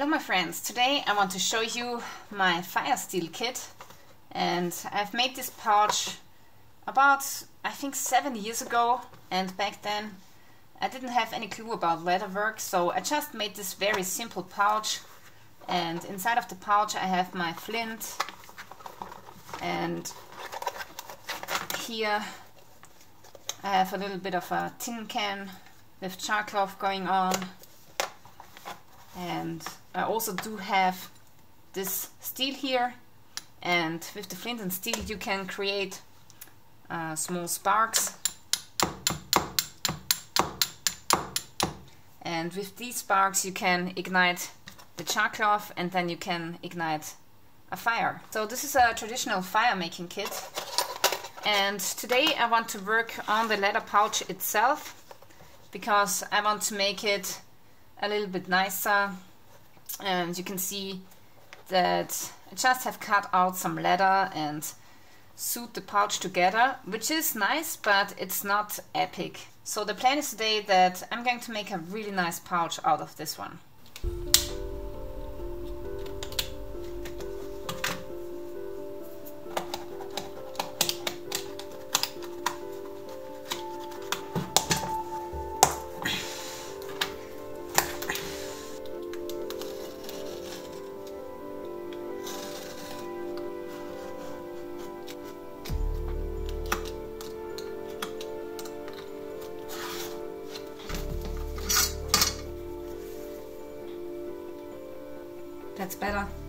Hello my friends, today I want to show you my fire steel kit. And I've made this pouch about I think seven years ago. And back then I didn't have any clue about leatherwork. So I just made this very simple pouch. And inside of the pouch I have my flint. And here I have a little bit of a tin can with char cloth going on. And I also do have this steel here and with the flint and steel you can create uh, small sparks and with these sparks you can ignite the char cloth and then you can ignite a fire. So this is a traditional fire making kit and today I want to work on the leather pouch itself because I want to make it a little bit nicer and you can see that I just have cut out some leather and sewed the pouch together which is nice but it's not epic. So the plan is today that I'm going to make a really nice pouch out of this one That's better.